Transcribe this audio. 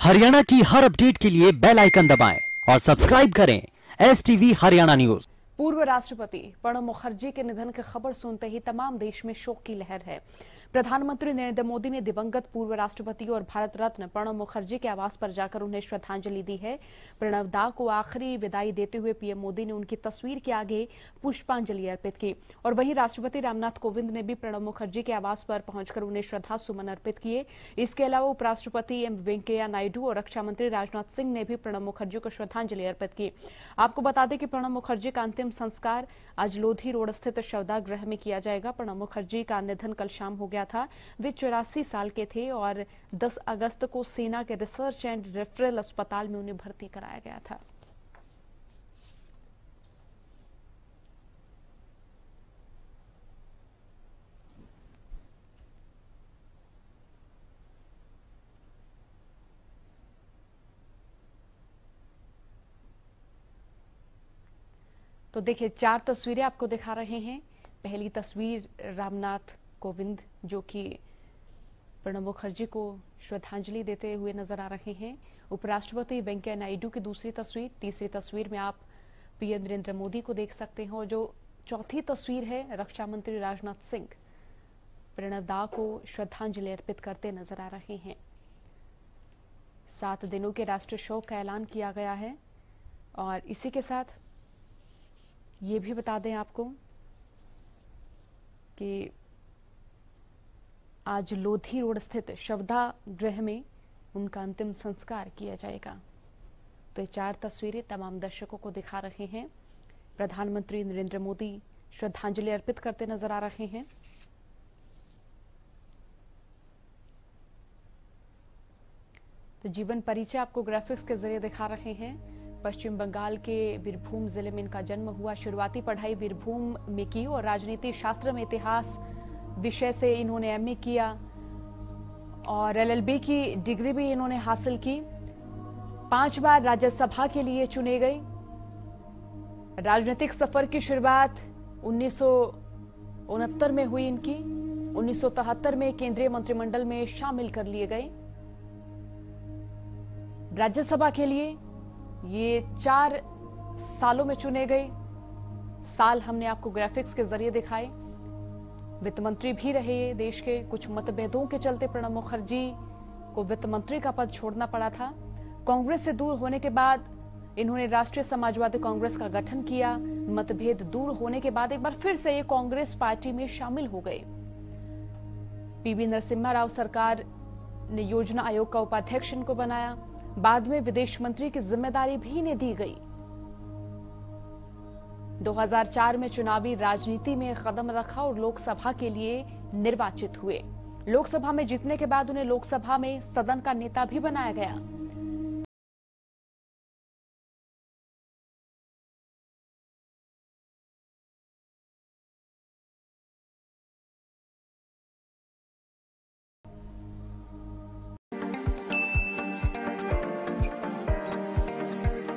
हरियाणा की हर अपडेट के लिए बेल आइकन दबाएँ और सब्सक्राइब करें एस टीवी हरियाणा न्यूज़ पूर्व राष्ट्रपति प्रणब मुखर्जी के निधन की खबर सुनते ही तमाम देश में शोक की लहर है। प्रधानमंत्री नरेंद्र मोदी ने दिवंगत पूर्व राष्ट्रपति और भारत रत्न प्रणब मुखर्जी के आवास पर जाकर उन्हें श्रद्धांजलि दी है। प्रणब दा को आखिरी विदाई देते हुए पीएम मोदी ने उनकी तस्वीर के आगे पुष्पांजलि अर्पित की और वहीं राष्ट्रपति रामनाथ कोविंद ने भी प्रणब मुखर्जी के आवास पर पहुंचकर उन्हें श्रद्धा सुमन अर्पित किए। इसके अलावा उपराष्ट्रपति एम वेंकैया नायडू और रक्षा मंत्री राजनाथ सिंह ने भी प्रणब मुखर्जी को श्रद्धांजलि अर्पित की। आपको बता दें कि प्रणब मुखर्जी का अंतिम संस्कार आज लोधी रोड स्थित शवदागृह में किया जाएगा। प्रणब मुखर्जी का निधन कल शाम हो गया था। वे चौरासी साल के थे और 10 अगस्त को सेना के रिसर्च एंड रेफरल अस्पताल में उन्हें भर्ती कराया गया था। तो देखिए, चार तस्वीरें आपको दिखा रहे हैं। पहली तस्वीर रामनाथ कोविंद जो कि प्रणब मुखर्जी को श्रद्धांजलि देते हुए नज़र आ रहे हैं। उपराष्ट्रपति वेंकैया नायडू की दूसरी तस्वीर, तीसरी तस्वीर में आप पीएम नरेंद्र मोदी को देख सकते हैं और जो चौथी तस्वीर है रक्षा मंत्री राजनाथ सिंह। प्रणब दा को श्रद्धांजलि अर्पित करते नज़र आ रहे हैं। सात दिनों के राष्ट्रीय शोक का ऐलान किया गया है, और इसी के साथ ये भी बता दें आपको कि आज लोधी रोड स्थित शवदा गृह में उनका अंतिम संस्कार किया जाएगा। तो ये चार तस्वीरें तमाम दर्शकों को दिखा रहे हैं। प्रधानमंत्री नरेंद्र मोदी श्रद्धांजलि अर्पित करते नज़र आ रहे हैं। तो जीवन परिचय आपको ग्राफिक्स के ज़रिए दिखा रहे हैं। पश्चिम बंगाल के बीरभूम ज़िले में इनका जन्म हुआ। शुरुआती पढ़ाई बीरभूम में की और राजनीति शास्त्र में इतिहास विषय से इन्होंने एमए किया और एलएलबी की डिग्री भी इन्होंने हासिल की। पाँच बार राज्यसभा के लिए चुने गए। राजनीतिक सफ़र की शुरुआत उन्नीस सौ उनहत्तर में हुई इनकी। 1973 में केंद्रीय मंत्रिमंडल में शामिल कर लिए गए। राज्यसभा के लिए ये चार सालों में चुने गए। साल हमने आपको ग्राफिक्स के ज़रिए दिखाए। वित्त मंत्री भी रहे देश के कुछ मतभेदों के चलते प्रणब मुखर्जी को वित्त मंत्री का पद छोड़ना पड़ा था। कांग्रेस से दूर होने के बाद इन्होंने राष्ट्रीय समाजवादी कांग्रेस का गठन किया। मतभेद दूर होने के बाद एक बार फिर से ये कांग्रेस पार्टी में शामिल हो गए पीवी नरसिम्हा राव सरकार ने योजना आयोग का उपाध्यक्ष इनको बनाया। बाद में विदेश मंत्री की ज़िम्मेदारी भी इन्हें दी गई। 2004 में चुनावी राजनीति में कदम रखा और लोकसभा के लिए निर्वाचित हुए। लोकसभा में जीतने के बाद उन्हें लोकसभा में सदन का नेता भी बनाया गया।